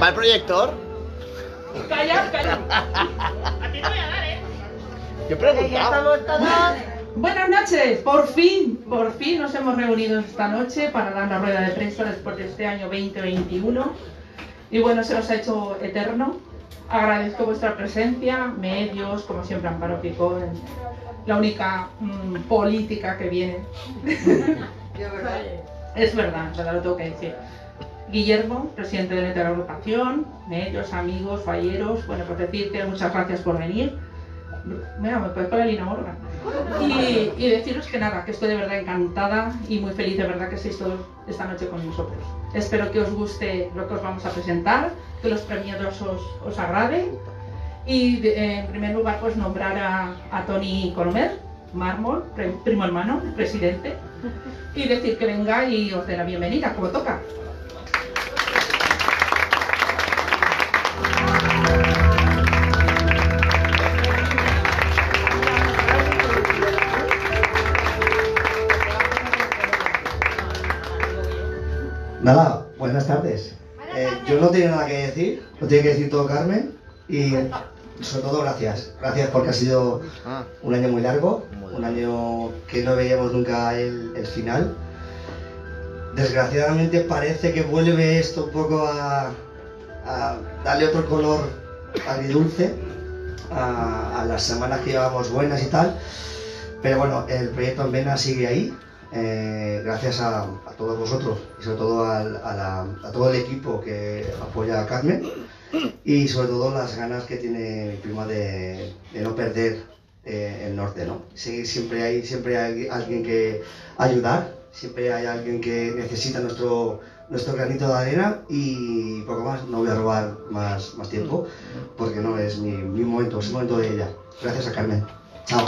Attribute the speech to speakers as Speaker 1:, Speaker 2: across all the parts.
Speaker 1: ¿Va el proyector?
Speaker 2: Calla, calla. A ti no voy a dar, ¿eh?
Speaker 1: Yo he preguntado.
Speaker 3: Buenas noches, por fin, por fin nos hemos reunido esta noche para dar la rueda de prensa después de este año 2021. Y bueno, se nos ha hecho eterno. Agradezco vuestra presencia, medios, como siempre Amparo Picón, la única mm, política que viene. Es verdad, es verdad, lo tengo que decir. Guillermo, presidente de la agrupación, medios, amigos, falleros, bueno, pues decirte muchas gracias por venir. Mira, me puedes poner Lina Morgan. Y, y deciros que nada, que estoy de verdad encantada y muy feliz de verdad que estéis todos esta noche con nosotros. Espero que os guste lo que os vamos a presentar, que los premiados os, os agrade. Y de- en primer lugar, pues nombrar a, a Tony Colomer, mármol, primo hermano, presidente, y decir que venga y os dé la bienvenida, como toca.
Speaker 4: No tengo nada que decir, lo tiene que decir todo Carmen y sobre todo gracias. Gracias porque ha sido un año muy largo, un año que no veíamos nunca el, el final. Desgraciadamente parece que vuelve esto un poco a, a darle otro color agridulce a, a las semanas que llevamos buenas y tal. Pero bueno, el proyecto en Vena sigue ahí, eh, gracias a, todos vosotros y sobre todo a, todo el equipo que apoya a Carmen y sobre todo las ganas que tiene mi prima de, de no perder eh, el norte, ¿no? Siempre hay, siempre alguien que ayudar, siempre hay alguien que necesita nuestro, nuestro granito de arena y poco más, no voy a robar más, más tiempo porque no es mi, mi momento, es el momento de ella. Gracias a Carmen. Chao.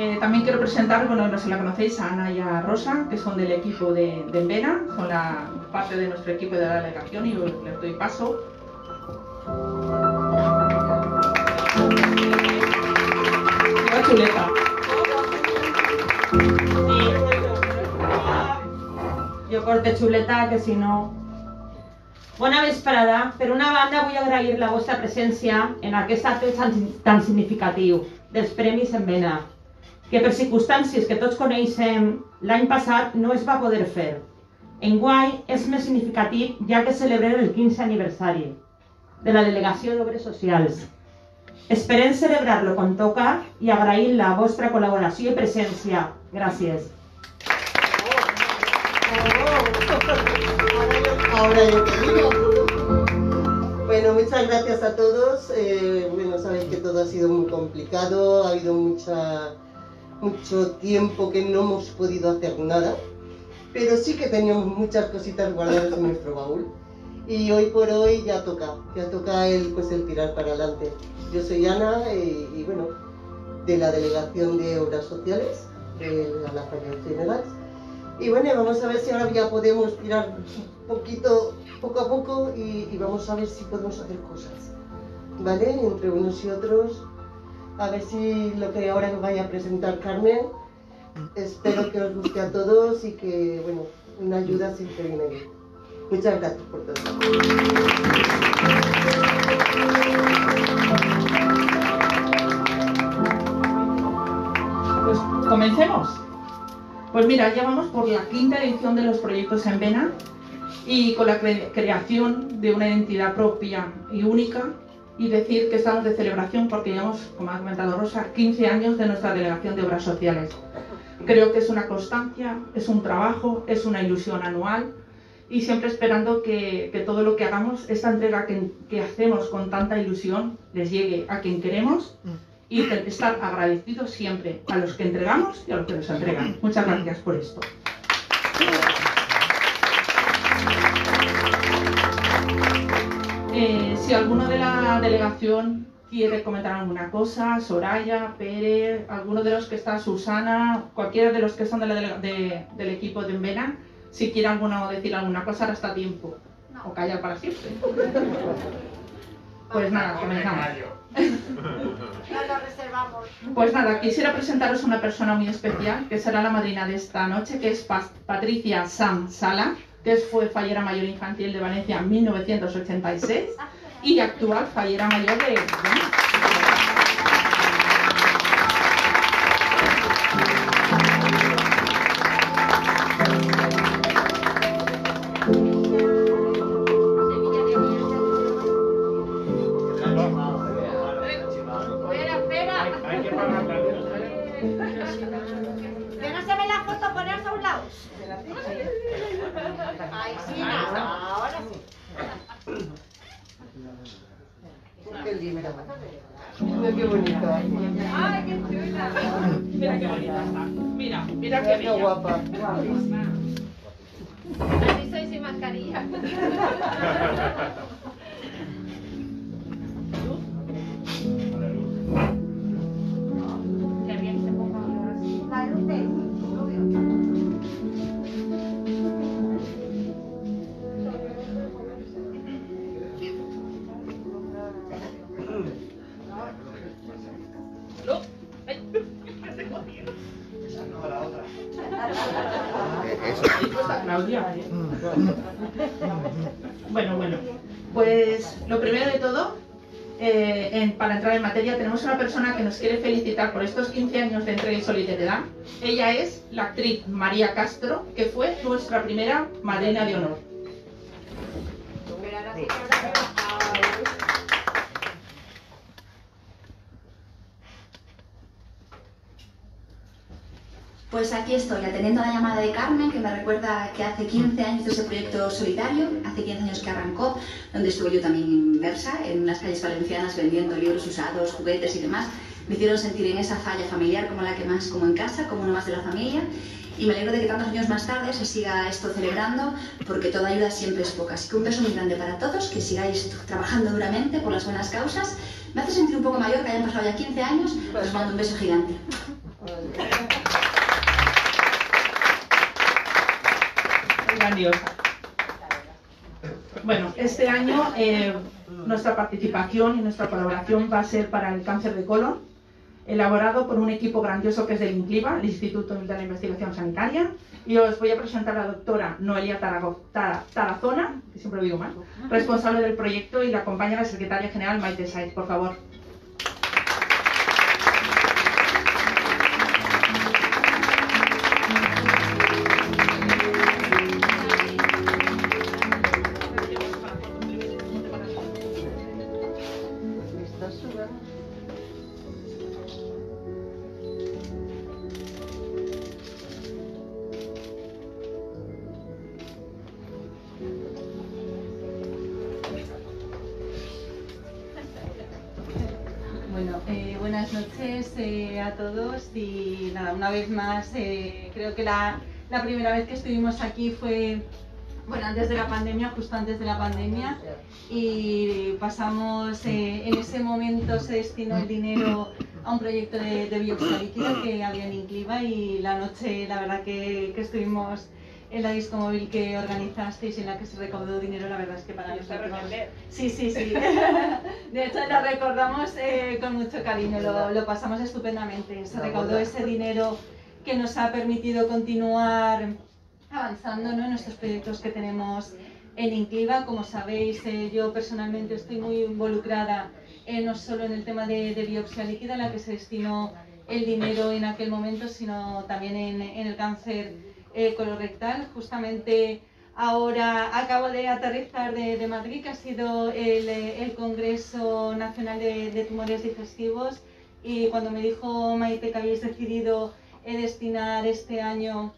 Speaker 3: Eh, también quiero presentar, bueno, no se la conocéis, a Ana y a Rosa, que son del equipo de, de Envena, son la, parte de nuestro equipo de la delegación y les doy paso. Chuleta.
Speaker 5: Jo corte xuleta, que si no... Bona vesprada. Per una banda, vull agrair la vostra presència en aquest acte tan significatiu dels Premis en Vena, que per circumstàncies que tots coneixem, l'any passat no es va poder fer. Enguany és més significatiu ja que celebrem el 15 aniversari de la Delegació d'Obres Socials. Esperem celebrar-lo com toca i agrair la vostra col·laboració i presència. Gràcies.
Speaker 6: Ahora yo te digo. Bueno, muchas gracias a todos. Eh, bueno, sabéis que todo ha sido muy complicado, ha habido mucha, mucho tiempo que no hemos podido hacer nada, pero sí que teníamos muchas cositas guardadas en nuestro baúl. Y hoy por hoy ya toca, ya toca el, pues el tirar para adelante. Yo soy Ana eh, y bueno, de la Delegación de Obras Sociales de la Falla General. Y bueno, vamos a ver si ahora ya podemos tirar un poquito, poco a poco y, y vamos a ver si podemos hacer cosas. ¿Vale? Entre unos y otros. A ver si lo que ahora nos vaya a presentar Carmen, espero que os guste a todos y que, bueno, una ayuda siempre viene bien. Muchas gracias por todo.
Speaker 3: Pues comencemos. Pues mira, ya vamos por la quinta edición de los proyectos en Vena y con la cre- creación de una identidad propia y única y decir que estamos de celebración porque llevamos, como ha comentado Rosa, 15 años de nuestra delegación de obras sociales. Creo que es una constancia, es un trabajo, es una ilusión anual y siempre esperando que, que todo lo que hagamos, esta entrega que, que hacemos con tanta ilusión, les llegue a quien queremos y estar agradecidos siempre a los que entregamos y a los que nos entregan. Muchas gracias por esto. Eh, si alguno de la delegación quiere comentar alguna cosa, Soraya, Pérez, alguno de los que está, Susana, cualquiera de los que son de la delega- de- del equipo de Envena, si quiere alguno decir alguna cosa, ahora está tiempo. O callar para siempre. Pues nada, comenzamos. Pues nada, quisiera presentaros a una persona muy especial, que será la madrina de esta noche, que es Pa- Patricia Sam Sala, que fue fallera mayor infantil de Valencia en 1986 y actual fallera mayor de... Está Claudia. Bueno, bueno. Pues lo primero de todo, eh, en- para entrar en materia, tenemos una persona que nos quiere felicitar por estos 15 años de entrega y solidaridad. Ella es la actriz María Castro, que fue nuestra primera madrina de honor.
Speaker 7: Pues aquí estoy, atendiendo a la llamada de Carmen, que me recuerda que hace 15 años de ese proyecto solidario, hace 15 años que arrancó, donde estuve yo también inmersa, en unas calles valencianas vendiendo libros usados, juguetes y demás. Me hicieron sentir en esa falla familiar como la que más, como en casa, como uno más de la familia. Y me alegro de que tantos años más tarde se siga esto celebrando, porque toda ayuda siempre es poca. Así que un beso muy grande para todos, que sigáis trabajando duramente por las buenas causas. Me hace sentir un poco mayor que hayan pasado ya 15 años. Os mando un beso gigante.
Speaker 3: Bueno, este año eh, nuestra participación y nuestra colaboración va a ser para el cáncer de colon, elaborado por un equipo grandioso que es del INCLIVA, el Instituto de la Investigación Sanitaria, y os voy a presentar a la doctora Noelia Tarago- Tara- Tarazona, que siempre lo digo mal, responsable del proyecto, y la acompaña la secretaria general Maite Saiz, por favor.
Speaker 8: Una vez más, eh, creo que la, la primera vez que estuvimos aquí fue, bueno, antes de la pandemia, justo antes de la pandemia, y pasamos, eh, en ese momento se destinó el dinero a un proyecto de, de biopsia que había en Incliva y la noche, la verdad que, que estuvimos en la disco móvil que organizasteis y en la que se recaudó dinero, la verdad es que para nosotros... Sí, sí, sí. De hecho, lo recordamos eh, con mucho cariño, lo, lo pasamos estupendamente. Se recaudó ese dinero que nos ha permitido continuar avanzando ¿no? en nuestros proyectos que tenemos en Incliva. Como sabéis, eh, yo personalmente estoy muy involucrada eh, no solo en el tema de, de biopsia líquida, en la que se destinó el dinero en aquel momento, sino también en, en el cáncer colorectal. Justamente ahora acabo de aterrizar de, Madrid, que ha sido el, Congreso Nacional de, Tumores Digestivos, y cuando me dijo Maite que habéis decidido eh, destinar este año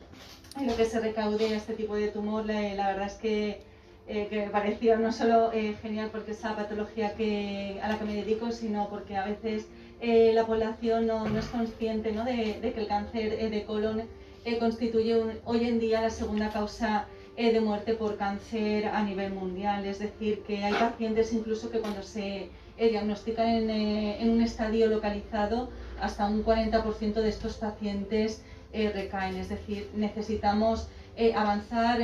Speaker 8: lo que se recaude a este tipo de tumor, la, verdad es que, eh, pareció no solo eh, genial porque es la patología que, a la que me dedico, sino porque a veces eh, la población no, no es consciente ¿no? De, de que el cáncer de colon eh, constituye hoy en día la segunda causa eh, de muerte por cáncer a nivel mundial. Es decir, que hay pacientes incluso que cuando se eh, diagnostican en, eh, en un estadio localizado, hasta un 40% de estos pacientes eh, recaen. Es decir, necesitamos avanzar,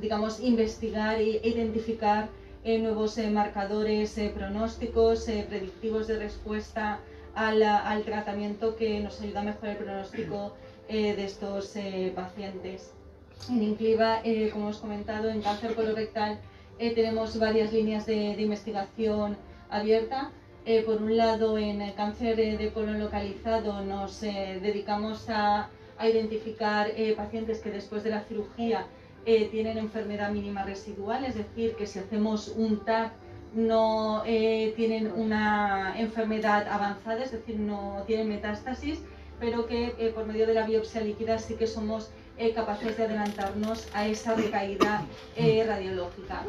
Speaker 8: digamos, investigar e identificar nuevos marcadores pronósticos, predictivos de respuesta al, al, tratamiento que nos ayuda a mejorar el pronóstico de estos pacientes. En Incliva, como hemos comentado, en cáncer colorectal tenemos varias líneas de, de investigación abierta. por un lado, en el cáncer de colon localizado nos dedicamos a a identificar eh, pacientes que después de la cirugía eh, tienen enfermedad mínima residual, es decir, que si hacemos un TAC no eh, tienen una enfermedad avanzada, es decir, no tienen metástasis, pero que por medio de la biopsia líquida sí que somos capaces de adelantarnos a esa recaída radiológica.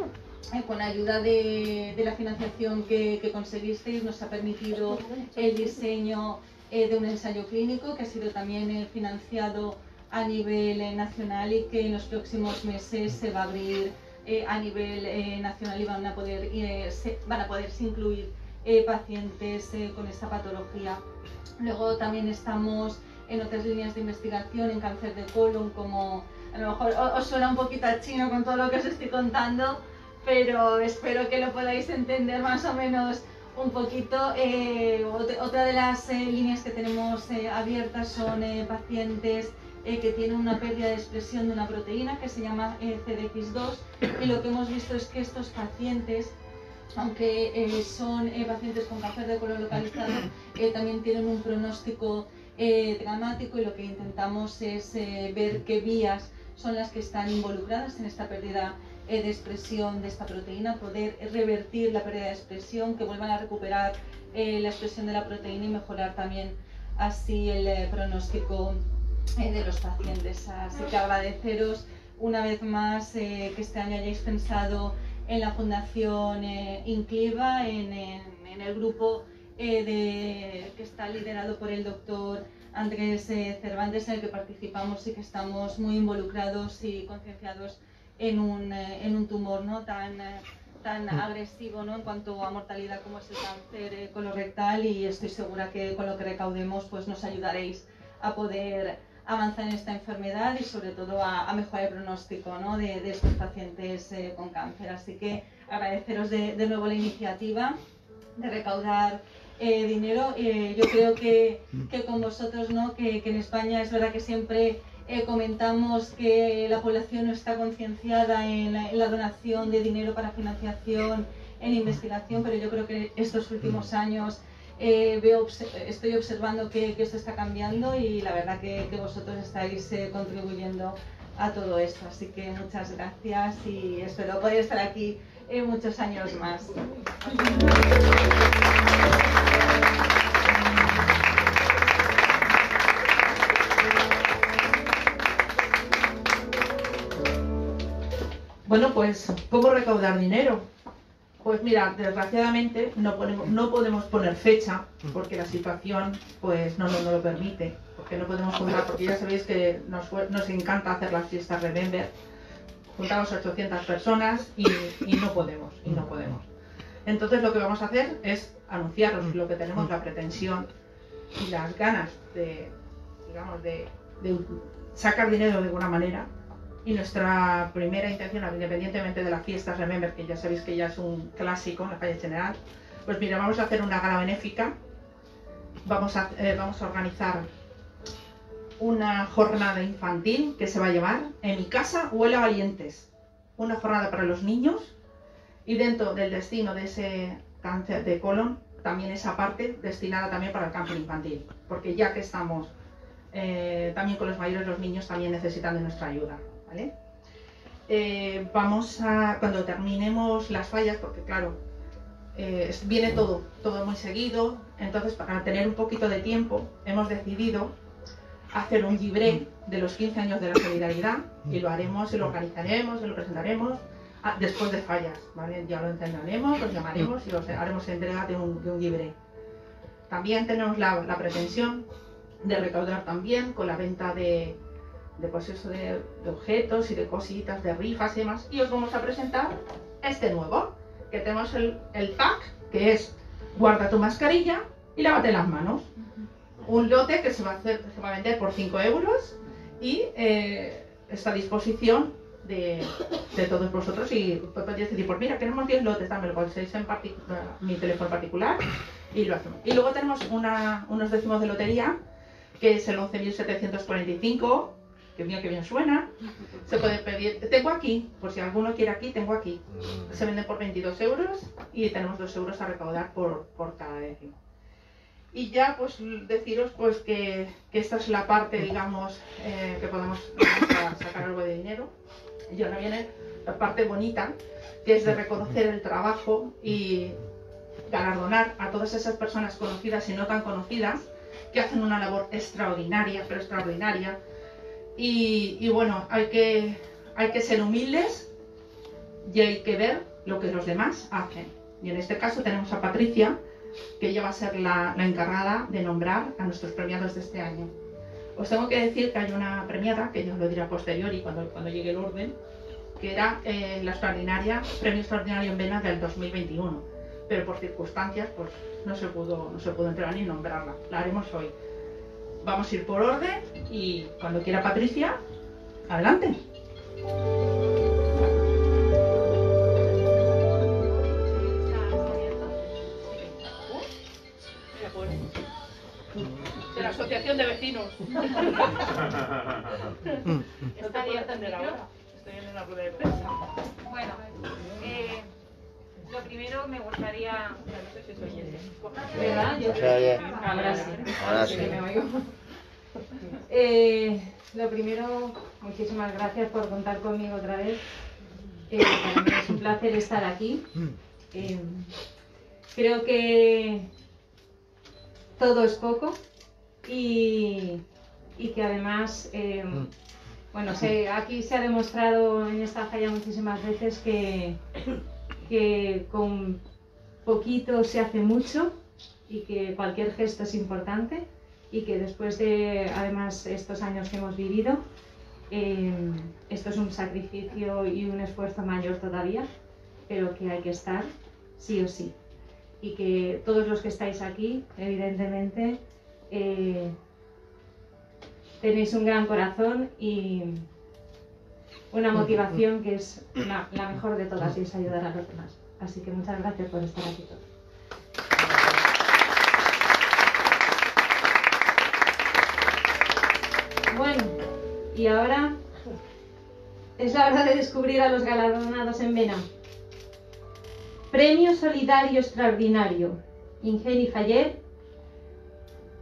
Speaker 8: con ayuda de, la financiación que, conseguisteis nos ha permitido el diseño eh, de un ensayo clínico que ha sido también eh, financiado a nivel eh, nacional y que en los próximos meses se va a abrir a nivel nacional y van a poder se, van a poderse incluir pacientes con esta patología. Luego también estamos en otras líneas de investigación en cáncer de colon, como a lo mejor os suena un poquito a chino con todo lo que os estoy contando, pero espero que lo podáis entender más o menos un poquito. Eh, otra de las eh, líneas que tenemos eh, abiertas son pacientes que tienen una pérdida de expresión de una proteína que se llama CDX2 y lo que hemos visto es que estos pacientes aunque son pacientes con cáncer de colon localizado, también tienen un pronóstico dramático y lo que intentamos es ver qué vías son las que están involucradas en esta pérdida eh, de expresión de esta proteína, poder revertir la pérdida de expresión, que vuelvan a recuperar eh, la expresión de la proteína y mejorar también así el eh, pronóstico de los pacientes. Así que agradeceros una vez más que este año hayáis pensado en la Fundación Incliva, en, el grupo de, que está liderado por el doctor Andrés Cervantes, en el que participamos y que estamos muy involucrados y concienciados en un, eh, en un tumor ¿no? tan, eh, tan agresivo ¿no? en cuanto a mortalidad como es el cáncer eh, colorectal y estoy segura que con lo que recaudemos pues nos ayudaréis a poder avanzar en esta enfermedad y sobre todo a, mejorar el pronóstico ¿no? de, estos pacientes con cáncer. Así que agradeceros de, nuevo la iniciativa de recaudar dinero. yo creo que, que, con vosotros, ¿no? que, en España es verdad que siempre eh, comentamos que la población no está concienciada en, la donación de dinero para financiación en investigación, pero yo creo que estos últimos años eh, veo, estoy observando que, esto está cambiando y la verdad que, vosotros estáis eh, contribuyendo a todo esto. Así que muchas gracias y espero poder estar aquí muchos años más.
Speaker 3: Bueno, pues, ¿cómo recaudar dinero? Pues mira, desgraciadamente no, no podemos poner fecha porque la situación pues no, no, lo permite, porque no podemos juntar, porque ya sabéis que nos, nos encanta hacer las fiestas Remember, juntamos 800 personas y, no podemos, y no podemos. Entonces lo que vamos a hacer es anunciaros lo que tenemos, la pretensión y las ganas de, digamos, de, de sacar dinero de alguna manera y nuestra primera intención, independientemente de las fiestas Remember, que ya sabéis que ya es un clásico en la calle general, pues mira, vamos a hacer una gala benéfica. Vamos a, eh, vamos a organizar una jornada infantil que se va a llevar en mi casa Huele a Valientes. Una jornada para los niños y dentro del destino de ese cáncer de colon, también esa parte destinada también para el cáncer infantil. Porque ya que estamos eh, también con los mayores, los niños también necesitan de nuestra ayuda. Eh, vamos a, cuando terminemos las fallas, porque claro, eh, viene todo, todo muy seguido, entonces para tener un poquito de tiempo hemos decidido hacer un libre de los 15 años de la solidaridad y lo haremos y lo organizaremos y lo presentaremos ah, después de fallas, Ya lo entenderemos, los llamaremos y os haremos entrega de un, de libre. También tenemos la, la pretensión de recaudar también con la venta de, de, pues de, objetos y de cositas, de rifas y demás. Y os vamos a presentar este nuevo, que tenemos el, el pack, que es guarda tu mascarilla y lávate las manos. Un lote que se va a, hacer, se va a vender por 5 euros y eh, está a disposición de, de todos vosotros y pues podéis decir, pues mira, tenemos 10 lotes, dame el golseis en partic- mi teléfono particular y lo hacemos. Y luego tenemos una- unos décimos de lotería, que es el 11.745, que mira que bien suena. Se puede pedir, tengo aquí, por si alguno quiere aquí, tengo aquí. Se vende por 22 euros y tenemos 2 euros a recaudar por, por cada décimo. Y ya pues deciros pues que, que esta es la parte, digamos, eh, que podemos sacar algo de dinero. Y ahora viene la parte bonita, que es de reconocer el trabajo y galardonar a todas esas personas conocidas y no tan conocidas que hacen una labor extraordinaria, pero extraordinaria. Y, bueno, hay que, hay que ser humildes y hay que ver lo que los demás hacen. Y en este caso tenemos a Patricia, que ella va a ser la, encargada de nombrar a nuestros premiados de este año. Os tengo que decir que hay una premiada, que yo os lo diré a posteriori cuando, cuando llegue el orden, que era eh, la extraordinaria, premio extraordinario en Vena del 2021. Pero por circunstancias, pues no se pudo, no se pudo entregar ni nombrarla. La haremos hoy. Vamos a ir por orden y cuando quiera Patricia, adelante. De la Asociación de Vecinos.
Speaker 9: ¿Está abierto el micro?
Speaker 3: Estoy en una rueda de prensa.
Speaker 9: Bueno, eh, lo primero me gustaría...
Speaker 5: ¿Verdad? Yo-
Speaker 1: oye.
Speaker 5: Ahora sí.
Speaker 1: Ahora sí.
Speaker 5: que me oigo. Eh, lo primero, muchísimas gracias por contar conmigo otra vez. Eh, para mí es un placer estar aquí. Eh, creo que todo es poco y, y que además, eh, bueno, se- aquí se ha demostrado en esta falla muchísimas veces que, que con poquito se hace mucho y que cualquier gesto es importante y que después de además estos años que hemos vivido, eh, esto es un sacrificio y un esfuerzo mayor todavía, pero que hay que estar sí o sí. Y que todos los que estáis aquí, evidentemente, eh, tenéis un gran corazón y una motivación que es la, la mejor de todas y es ayudar a los demás. Así que muchas gracias por estar aquí todos. Bueno, y ahora es la hora de descubrir a los galardonados en Vena. Premio Solidario Extraordinario, Ingeni Faller,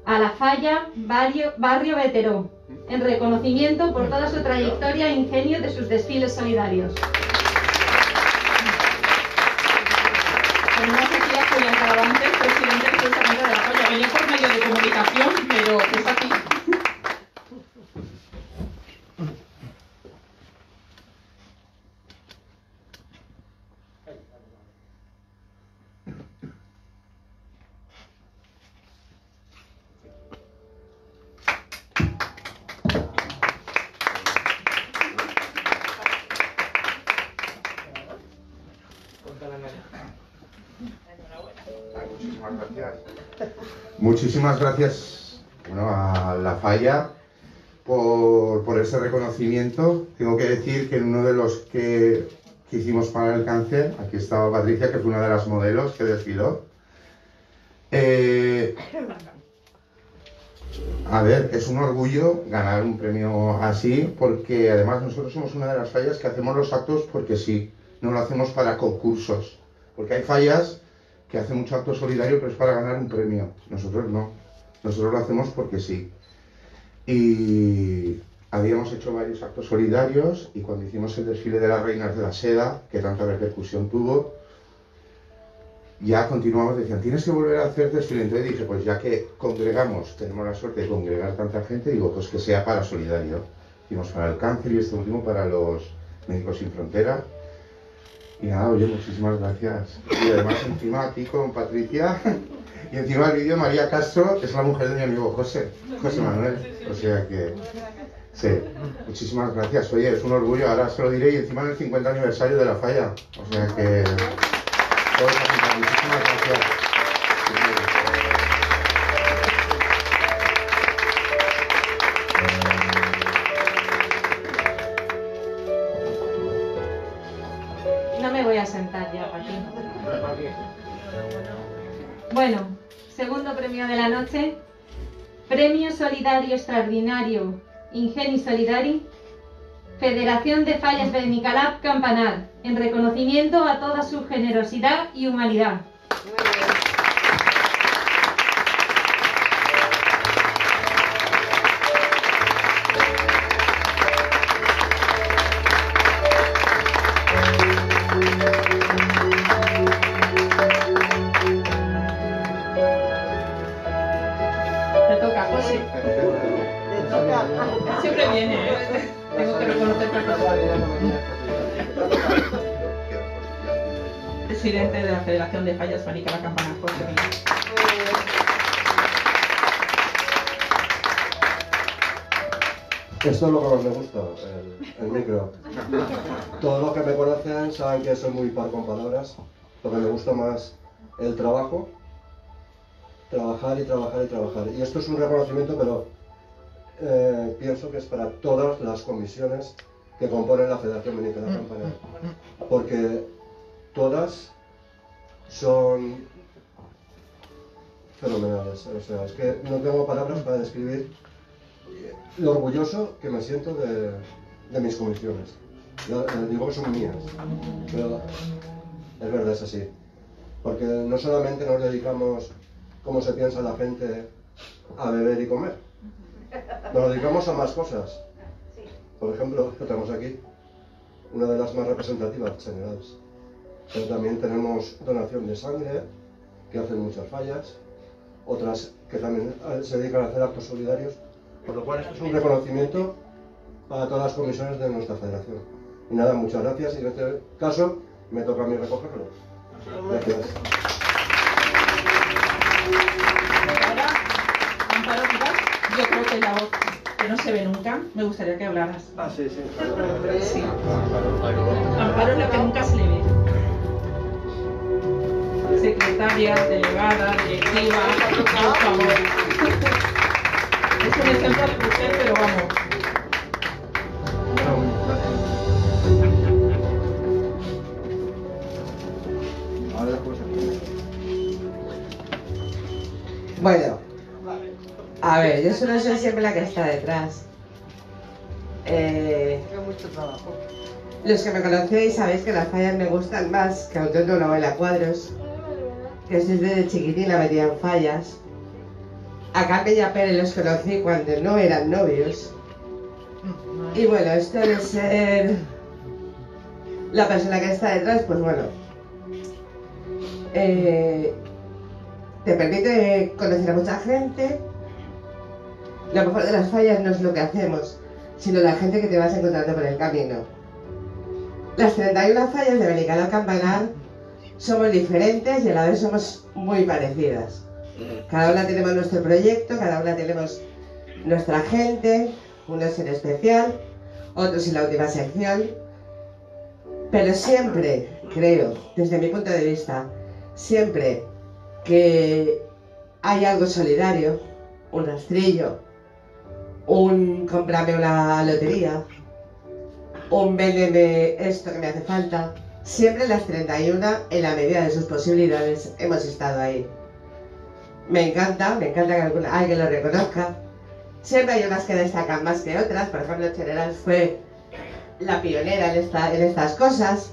Speaker 5: a la falla Barrio, Barrio Veteró, en reconocimiento por toda su trayectoria e ingenio de sus desfiles solidarios.
Speaker 3: Tenemos aquí a Julián Caravantes, presidente precisamente de la falla. Venía por medio de comunicación, pero está aquí.
Speaker 10: Muchísimas gracias. Muchísimas gracias bueno, a la falla por, ese reconocimiento. Tengo que decir que en uno de los que, que hicimos para el cáncer, aquí estaba Patricia, que fue una de las modelos que desfiló. Eh, a ver, es un orgullo ganar un premio así, porque además nosotros somos una de las fallas que hacemos los actos porque sí, no lo hacemos para concursos. Porque hay fallas que hacen mucho acto solidario, pero es para ganar un premio. Nosotros no. Nosotros lo hacemos porque sí. Y habíamos hecho varios actos solidarios y cuando hicimos el desfile de las reinas de la seda, que tanta repercusión tuvo, ya continuamos, decían, tienes que volver a hacer desfile. Entonces dije, pues ya que congregamos, tenemos la suerte de congregar tanta gente, digo, pues que sea para solidario. Hicimos para el cáncer y este último para los Médicos Sin Frontera. Y nada, oye, muchísimas gracias. Y además encima aquí con Patricia y encima el vídeo María Castro es la mujer de mi amigo José, José Manuel. O sea que, sí, muchísimas gracias. Oye, es un orgullo, ahora se lo diré y encima en el 50 aniversario de la falla. O sea que, muchísimas gracias.
Speaker 5: Premio de la noche. Premio Solidario Extraordinario Ingeni Solidari. Federación de Fallas Benicalab Campanar, en reconocimiento a toda su generosidad y humanidad.
Speaker 11: Esto es lo que más me gusta, el, micro. Todos los que me conocen saben que soy muy par con palabras, porque me gusta más el trabajo, trabajar y trabajar y trabajar. Y esto es un reconocimiento, pero eh, pienso que es para todas las comisiones que componen la Federación Dominicana de Campaña, porque todas son fenomenales. O sea, es que no tengo palabras para describir lo orgulloso que me siento de, mis comisiones. Eh, digo que son mías, pero es verdad, es así. Porque no solamente nos dedicamos, como se piensa la gente, a beber y comer. Nos dedicamos a más cosas. Por ejemplo, que tenemos aquí, una de las más representativas generales. Pero también tenemos donación de sangre, que hacen muchas fallas, otras que también eh, se dedican a hacer actos solidarios, por lo cual esto es un reconocimiento para todas las comisiones de nuestra federación. Y nada, muchas gracias y en este caso me toca a mí recogerlo. Gracias.
Speaker 3: Yo creo que la voz que no se ve nunca, me gustaría que hablaras.
Speaker 11: Ah, sí, sí.
Speaker 3: Sí. Amparo es la que nunca se le ve. Secretaria, delegada, directiva, por favor. Es un ejemplo de mujer, pero vamos.
Speaker 11: Ahora
Speaker 12: Bueno, a ver, yo solo soy siempre la que está detrás. Eh,
Speaker 6: Tengo mucho trabajo.
Speaker 12: los que me conocéis sabéis que las fallas me gustan más que autor novela cuadros, que desde chiquitina metían fallas. A Carmen y a Pérez los conocí cuando no eran novios. Y bueno, esto de ser la persona que está detrás, pues bueno, eh, te permite conocer a mucha gente. Lo mejor de las fallas no es lo que hacemos, sino la gente que te vas encontrando por el camino. Las 31 fallas de Benicaló Campanar somos diferentes y a la vez somos muy parecidas. Cada una tenemos nuestro proyecto, cada una tenemos nuestra gente, unos en especial, otros en la última sección. Pero siempre, creo, desde mi punto de vista, siempre que hay algo solidario, un rastrillo, un comprame una lotería, un véndeme esto que me hace falta, siempre las 31, en la medida de sus posibilidades, hemos estado ahí. Me encanta, me encanta que alguna, alguien lo reconozca. Siempre hay unas que destacan más que otras, por ejemplo, General fue la pionera en, esta- en estas cosas.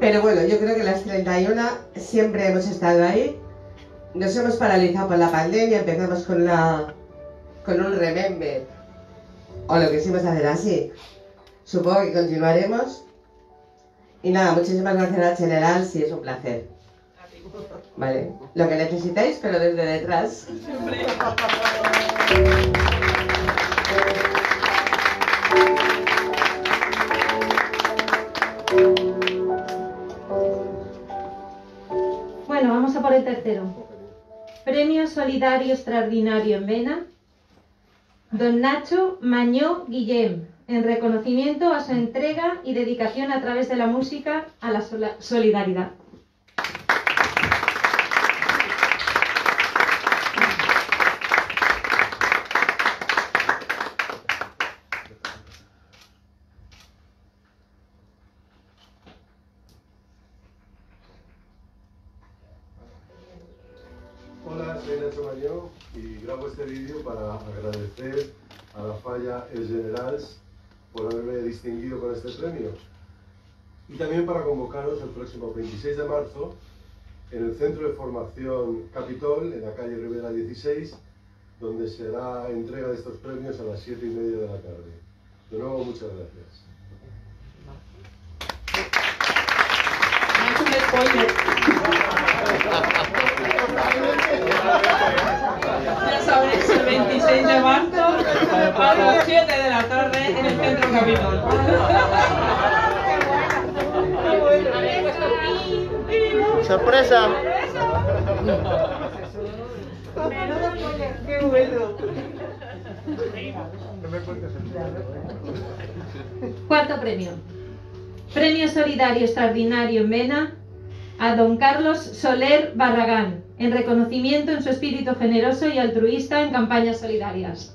Speaker 12: Pero bueno, yo creo que las 31 siempre hemos estado ahí. Nos hemos paralizado por la pandemia, empezamos con, la, con un remember, o lo quisimos hacer así. Supongo que continuaremos. Y nada, muchísimas gracias al general, sí, es un placer. Vale, lo que necesitáis, pero desde detrás.
Speaker 5: Bueno, vamos a por el tercero. Premio Solidario Extraordinario en Vena. Don Nacho Mañó Guillem, en reconocimiento a su entrega y dedicación a través de la música a la sola- solidaridad.
Speaker 11: hago este vídeo para agradecer a la falla El Generals por haberme distinguido con este premio. Y también para convocaros el próximo 26 de marzo en el Centro de Formación Capitol, en la calle Rivera 16, donde será entrega de estos premios a las 7 y media de la tarde. De nuevo, muchas gracias.
Speaker 3: Ya sabéis, el 26 de marzo a las 7 de la tarde en el Centro Capitol.
Speaker 1: ¡Sorpresa!
Speaker 6: ¡Qué bueno!
Speaker 5: Cuarto premio. Premio Solidario Extraordinario en Vena a don Carlos Soler Barragán, en reconocimiento en su espíritu generoso y altruista en campañas solidarias.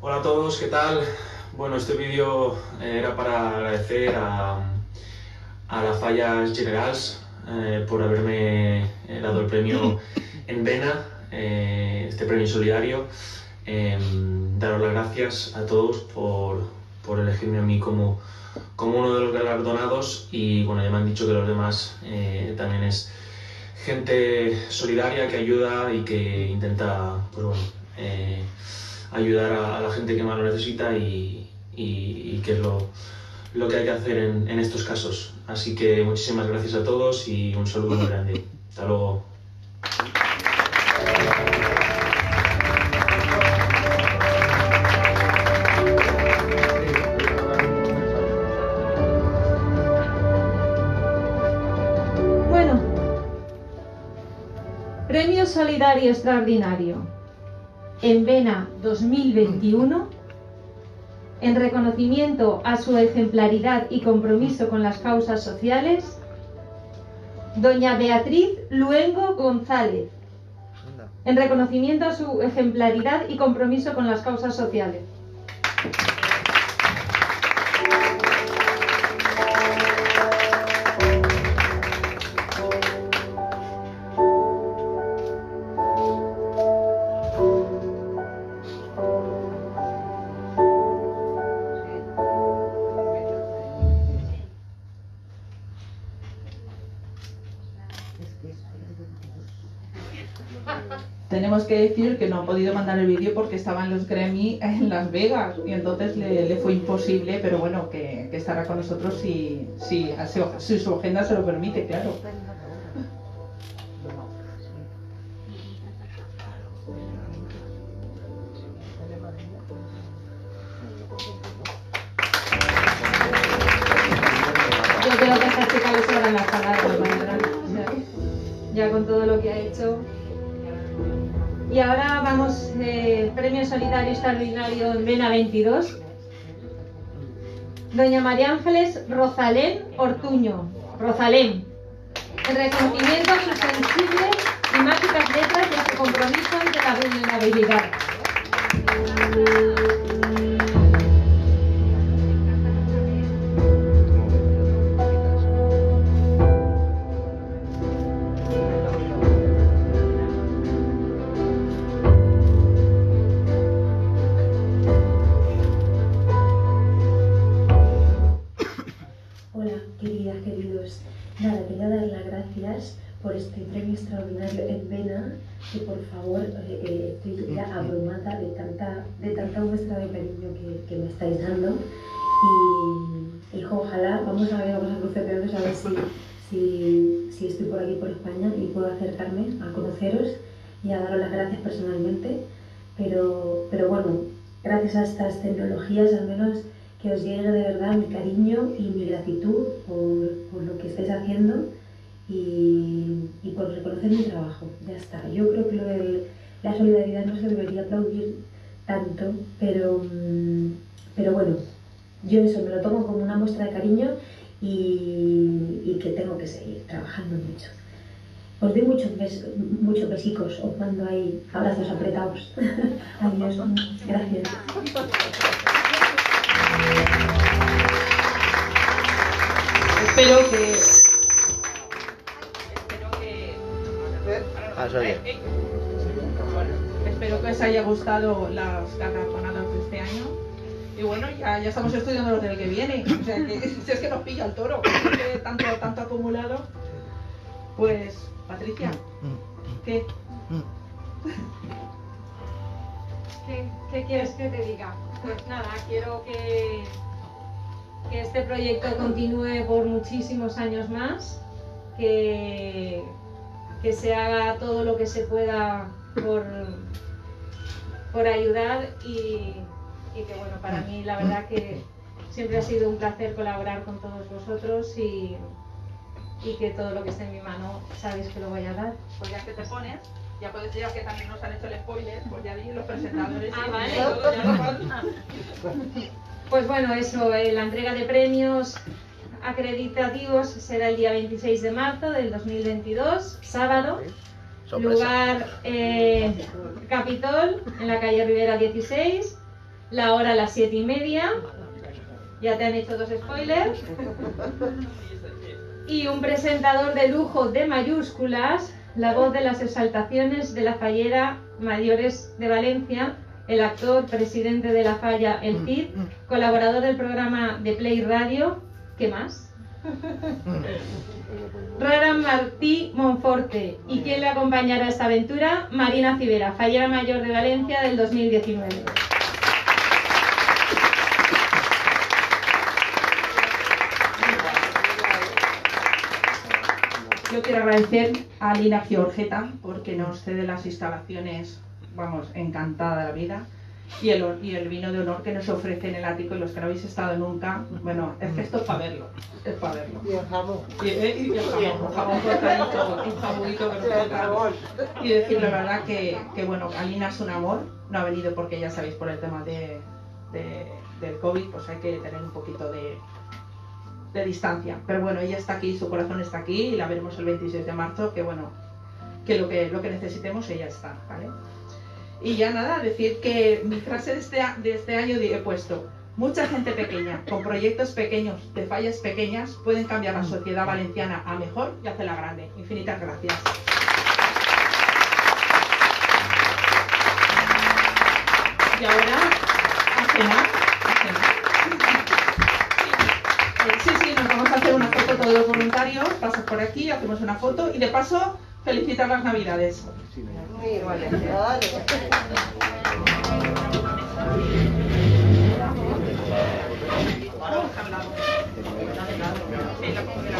Speaker 13: Hola a todos, ¿qué tal? Bueno, este vídeo era para agradecer a, a la Fallas Generals eh, por haberme eh, dado el premio en Vena, eh, este premio solidario. Em, daros las gracias a todos por, por elegirme a mí como, como uno de los galardonados y bueno, ya me han dicho que los demás también es gente solidaria que ayuda y que intenta, pues bueno, ayudar a, a la gente que más lo necesita y, y- y que es lo, lo que hay que hacer en, en estos casos. Así que muchísimas gracias a todos y un saludo muy grande. Hasta luego.
Speaker 5: Bueno, Premio Solidario Extraordinario en Vena 2021 en reconocimiento a su ejemplaridad y compromiso con las causas sociales, doña Beatriz Luengo González, en reconocimiento a su ejemplaridad y compromiso con las causas sociales.
Speaker 3: Tenemos que decir que no ha podido mandar el vídeo porque estaban los Grammy en Las Vegas y entonces le, le fue imposible, pero bueno, que, que estará con nosotros si, si, si su agenda se lo permite, claro.
Speaker 5: Solidario Extraordinario en Vena 22. Doña María Ángeles Rosalén Ortuño. Rosalén. En reconocimiento a sus sensibles y mágicas letras y a su compromiso ante la vulnerabilidad.
Speaker 14: Extraordinario en Vena, que por favor, eh, eh, estoy ya abrumada de tanta, de tanta muestra de cariño que, que me estáis dando. Y, hijo, ojalá, vamos a ver, vamos a cruzar a ver si, si, si estoy por aquí, por España, y puedo acercarme a conoceros y a daros las gracias personalmente. Pero, pero bueno, gracias a estas tecnologías, al menos que os llegue de verdad mi cariño y mi gratitud por, por lo que estáis haciendo y, y por reconocer mi trabajo. Ya está. Yo creo que lo de la solidaridad no se debería aplaudir tanto, pero, mm, pero bueno, yo eso me lo tomo como una muestra de cariño y, y que tengo que seguir trabajando mucho. Os doy muchos, bes- muchos besicos, os mando ahí abrazos apretados. Adiós, gracias.
Speaker 3: Espero que. Gustado las garrafonadas de este año. Y bueno, ya, ya estamos estudiando los del que viene. O sea que si es que nos pilla el toro. tanto, tanto acumulado. Pues, Patricia, ¿qué?
Speaker 5: ¿Qué, qué quieres que te diga? Pues nada, quiero que, que este proyecto continúe por muchísimos años más, que, que se haga todo lo que se pueda por, por ayudar y, y que bueno, para mí la verdad que siempre ha sido un placer colaborar con todos vosotros y, y que todo lo que esté en mi mano sabéis que lo voy a dar.
Speaker 3: Pues ya que te pones, ya puedes decir que también nos han hecho el spoiler, pues ya di los presentadores.
Speaker 5: Ah,
Speaker 3: y
Speaker 5: vale.
Speaker 3: todo, ya.
Speaker 5: Pues bueno, eso, eh, la entrega de premios acreditativos será el día 26 de marzo del 2022, sábado.
Speaker 4: Sorpresa.
Speaker 5: Lugar eh, Capitol, en la calle Rivera 16. La hora a las 7 y media. Ya te han hecho dos spoilers. Y un presentador de lujo de mayúsculas, la voz de las exaltaciones de la fallera Mayores de Valencia, el actor, presidente de la falla, el CID, colaborador del programa de Play Radio. ¿Qué más? Rara Martí Monforte. ¿Y quién le acompañará a esta aventura? Marina Civera, fallera mayor de Valencia del 2019.
Speaker 3: Yo quiero agradecer a Lina Giorgeta porque nos cede las instalaciones, vamos, encantada la vida. Y el, y el vino de honor que nos ofrece en el ático y los que no habéis estado nunca, bueno, es que esto es para verlo, es para verlo.
Speaker 6: Y el jamón.
Speaker 3: Y, eh, y el jamón, jamón cortadito, un jamonito que
Speaker 6: Y
Speaker 3: decir la verdad que, que, bueno, Alina es un amor, no ha venido porque ya sabéis por el tema de, de- del COVID, pues hay que tener un poquito de, de distancia. Pero bueno, ella está aquí, su corazón está aquí y la veremos el 26 de marzo, que bueno, que lo que, lo que necesitemos ella está, ¿vale? Y ya nada, decir que mi frase de este, de este año he puesto, mucha gente pequeña, con proyectos pequeños, de fallas pequeñas, pueden cambiar la sociedad valenciana a mejor y hacerla grande. Infinitas gracias. Y ahora, a cenar, a cenar. Eh, Sí, sí, nos vamos a hacer una foto todos los voluntarios, pasas por aquí, hacemos una foto y de paso felicitar las navidades.
Speaker 6: Vale, vale.
Speaker 3: Sí, la